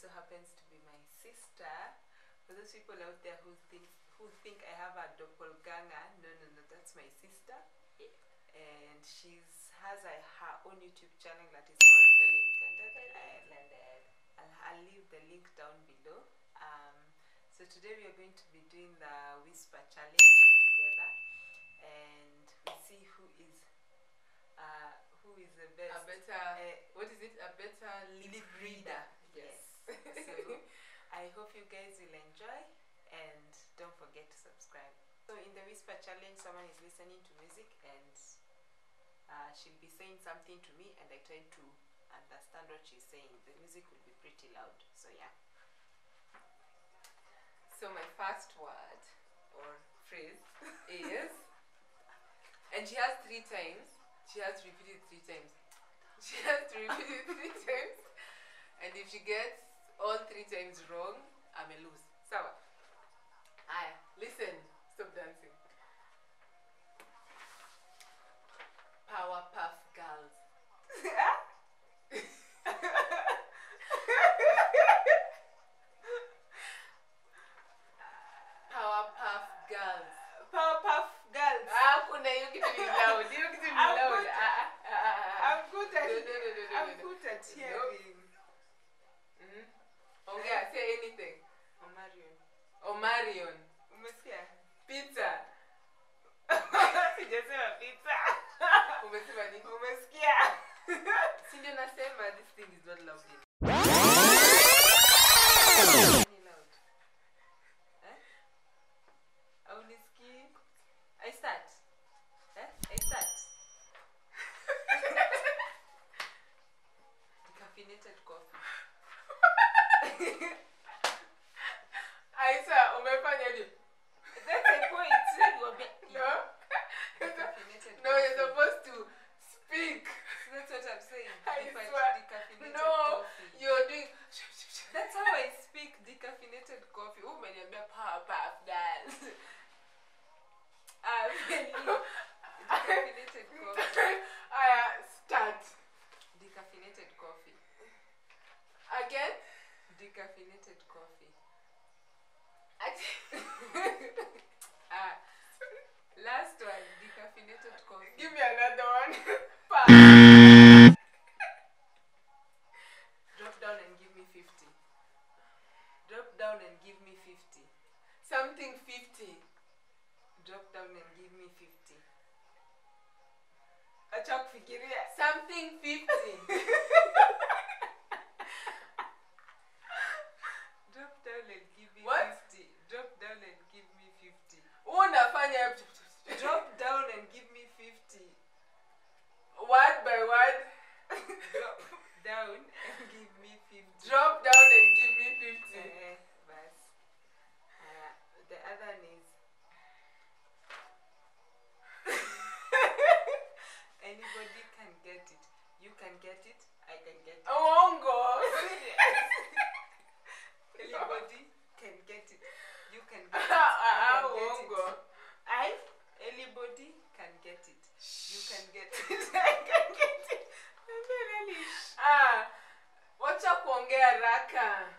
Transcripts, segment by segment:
also happens to be my sister. For those people out there who think who think I have a doppelganger, no, no, no, that's my sister. And she's has a, her own YouTube channel that is called Felie Intended. I'll, I'll, leave the link down below. Um, so today we are going to be doing the whisper challenge together, and we see who is uh, who is the best. A better, Uh, what is it? A better lip reader. So I hope you guys will enjoy and don't forget to subscribe. So in the whisper challenge, someone is listening to music and uh, she'll be saying something to me, and I try to understand what she's saying. The music will be pretty loud. So yeah. so my first word or phrase is, and she has three times. She has to repeat it three times. She has to repeat it three times, and if she gets all three times wrong, I'm a lose. Sawa. Aya, listen. Stop dancing. Powerpuff Girls. Powerpuff Girls. Powerpuff Girls. Ah, kuna hiyo kitu ni loud. Hiyo kitu ni loud. Say anything. Omarion. Omarion. Umesikia? Pizza. Sijasema pizza. Umesema nini? Umesikia? Si ndio nasema this thing is not loud. enough. Ni Decaffeinated coffee. Ah, last one. Decaffeinated coffee. Give me another one. Drop down and give me 50. Drop down and give me 50. Something 50. Drop down and give me 50. Acha kufikiria. Something 50. Drop down and give me What? 50. Drop down and give me 50. Wewe unafanya Drop down and give me 50. word by word. Drop down and give me 50. Drop down and give me 50. Eh, bas. Uh, the other one is anybody can get it. You can get it. I can get it. Uongo. Anybody can get it. You can get it. Ah, I ah, can get it. uongo. I. Anybody can get it. You can get it. I can get it. I'm really. Ah, wacha kuongea raka.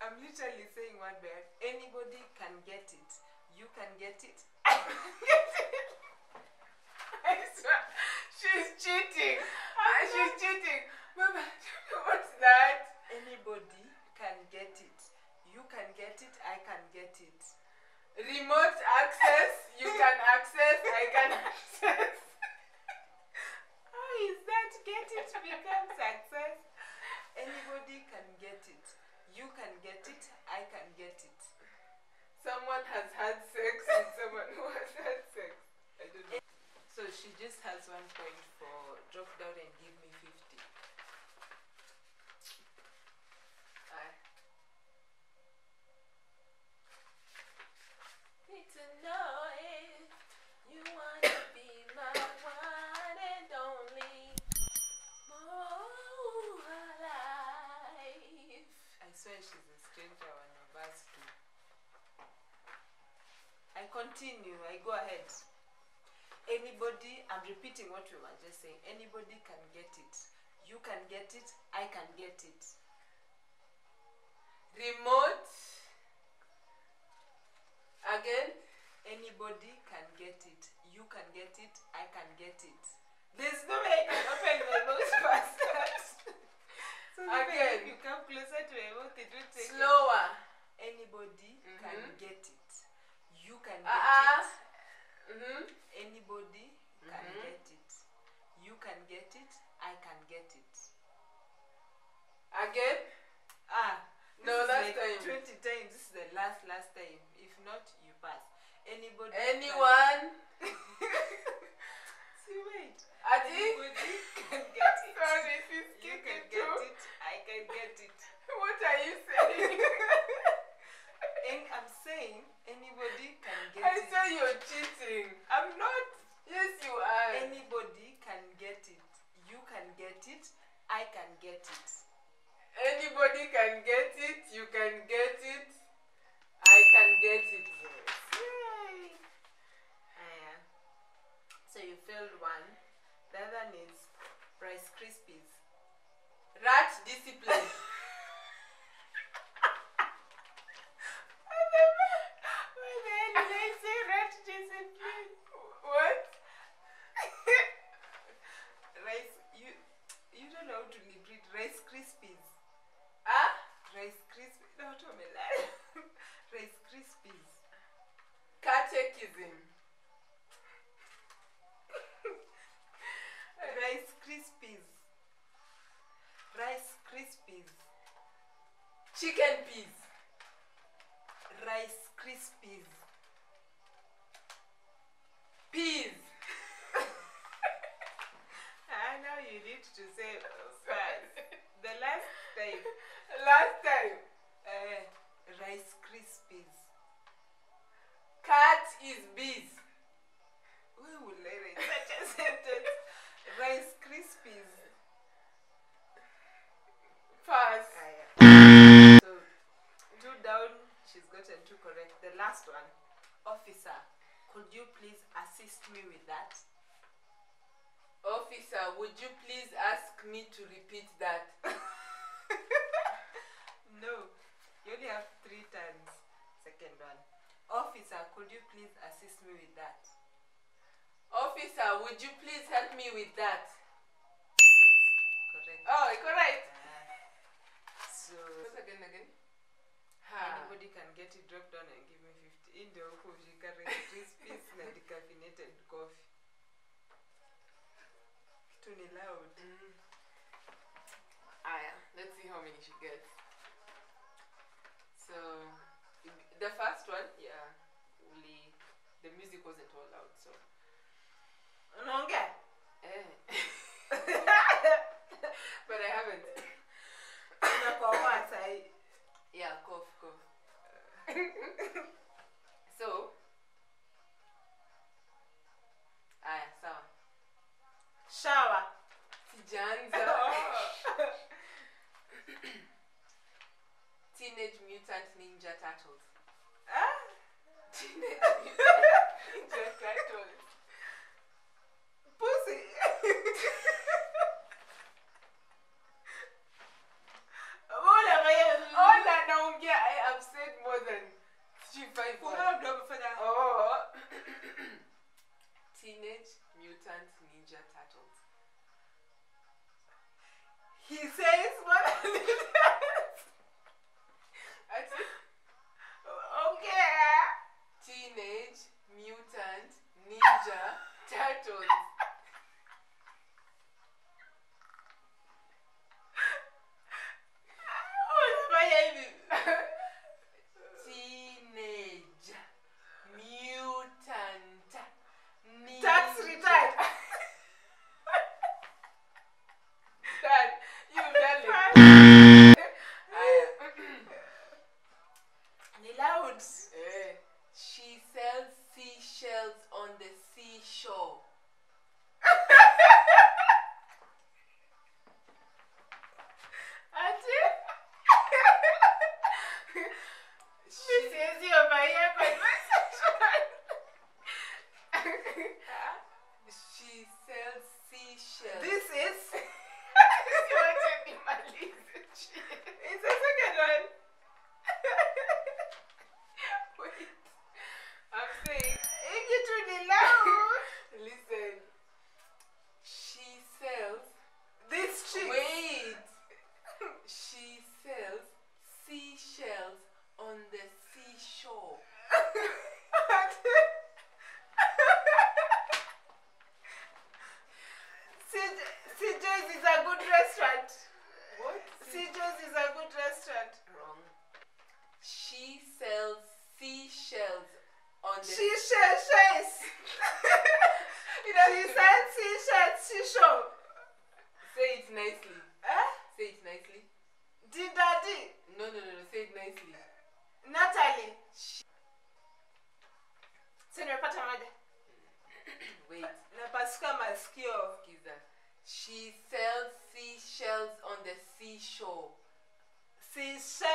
I'm literally saying one word. Anybody can get it. You can get it. I can get it. I swear, she's cheating. Ah, she's cheating. Mama, what's that? Anybody can get it. You can get it. I can get it. Remote access. You can access. I can access. How is that becomes success? Anybody can get it. You can get it. I can get it. Someone has had sex with someone who has had sex. I don't know. So she just has one point for drop down and give me 50. Ah. Need to know if you wanna be my one and only. More life. I swear she's a stranger one of us too. I continue, I go ahead. Anybody, I'm repeating what we were just saying. Anybody can get it. You can get it, I can get it. remote. Again. Anybody can get it. You can get it. I can get it. There's no way I can open my mouth faster. so Again. if you come closer to my mouth, it will take Slower. Anybody can Mhm. get it. You can get Uh-uh. it. Mm-hmm. Anybody can Mhm. get it. You can get it. I can get it. Again. Ah. No, last like time. 20 times. This is the last, last time. If not, you pass. Anybody. Anyone. Can... See, wait. Ati. Anybody can get it. Sorry, she's You can kicking get too. it. I can get it. What are you saying? And I'm saying anybody can get I it. say you're cheating. I'm not. Yes, you are. Anybody can get it. You can get it. I can get it. Anybody can get it. You can get it. I can get it. Yay! Ah, Aya. So you failed one. The other one is Rice Krispies. Rat discipline. Why the hell did I say rat discipline? what? Rice, you, you don't know how to repeat would you please ask me to repeat that? No, you only have three turns. Second one, officer, could you please assist me with that? Officer, would you please help me with that? Yes, correct. Oh, correct. Ah, so, Once again, again. Ha. anybody can get it, drop down and give me 50. In the huku, she carry Krispies na decaffeinated coffee. Loud. Mm. Let's see how many she gets. So, the first one, yeah, the music wasn't all loud, so. Unaongea? Eh. but I haven't. Unakuwa what? I- Yeah, cough, cough. so, aya, sawa. Shower. Sijaanza. Teenage Mutant Ninja Turtles. Ah? Teenage Mutant Ninja Turtles. Pussy. Mbona kaya- Ona naongea, I have said more than three, five Mbona words. mtu amefanya- Oh. oh, oh. Teenage Mutant Ninja Turtles. He says more This is it's the second one. restaurant. What? Sea Joe's is a good restaurant. Wrong. She sells seashells on the. She sells shells. you know, she sells seashells. She show. Say it nicely. Huh? Say it nicely. Did daddy? No, no, no, no. Say it nicely. Natalie. She... Sasa nimepata moja. Wait. Napasuka masikio. Sikiza. She sells seashells on the seashore. Seashell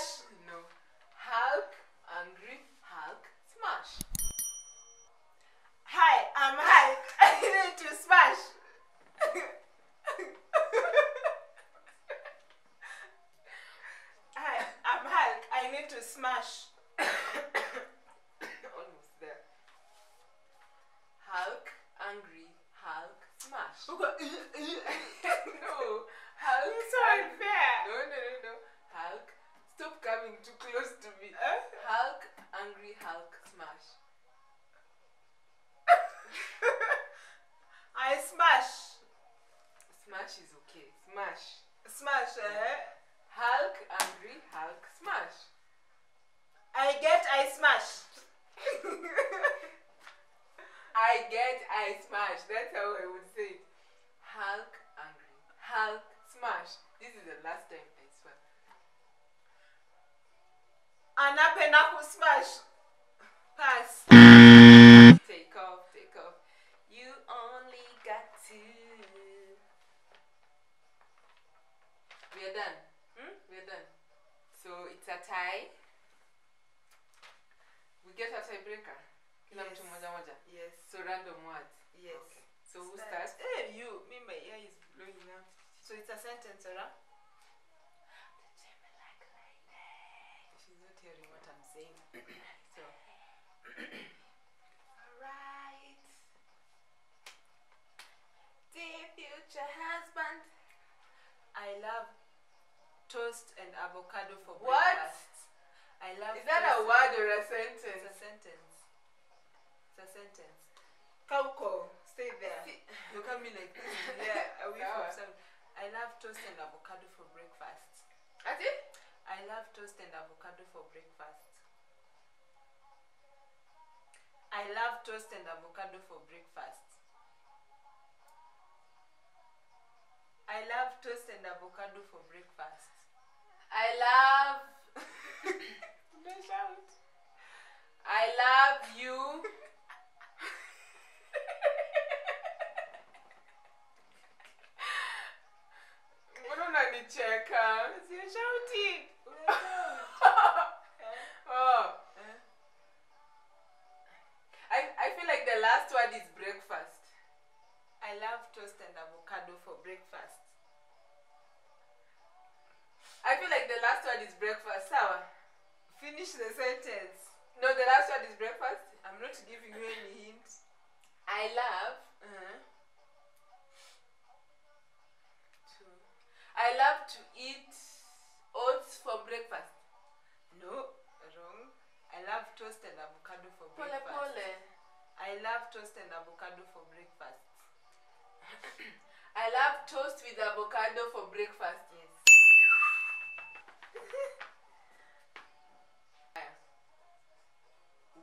Yes. toast and avocado for what? breakfast. I love Is that toast. a word or a sentence? It's a sentence. It's a sentence. Kauko, stay there. Look at me like this. yeah, I from. I love toast and avocado for breakfast. Ati? I love toast and avocado for breakfast. I love toast and avocado for breakfast. I love toast and avocado. I love Don't shout. I love you. Finish the sentence. No, the last word is breakfast. I'm not giving you any hint. I love Uh-huh. to I love to eat oats for breakfast. No, wrong. I love toast and avocado for Pole breakfast. pole. I love toast and avocado for breakfast. I love toast with avocado for breakfast. Yes.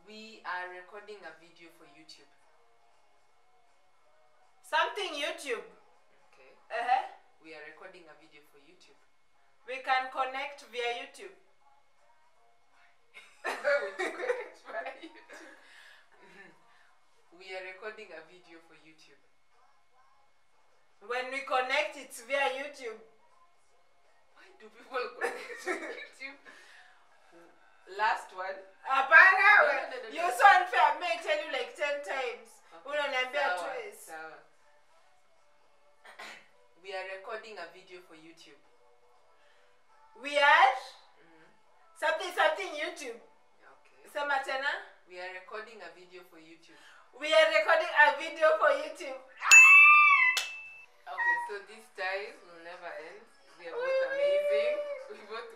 We are recording a video for YouTube. Something YouTube. Okay. Uh-huh. We are recording a video for YouTube. We can connect via YouTube. We are recording a video for YouTube. When we connect, it's via YouTube. Why do people connect to YouTube? Last one. Apana, No, no, no, no, you're no. so unfair. I may tell you like 10 times. Unaniambia sawa, twice. sawa. we are recording a video for YouTube. We are Mhm. something, something YouTube. Okay. Sema tena. We are recording a video for YouTube. We are recording a video for YouTube. Okay, so these ties will never end. We are both amazing. We both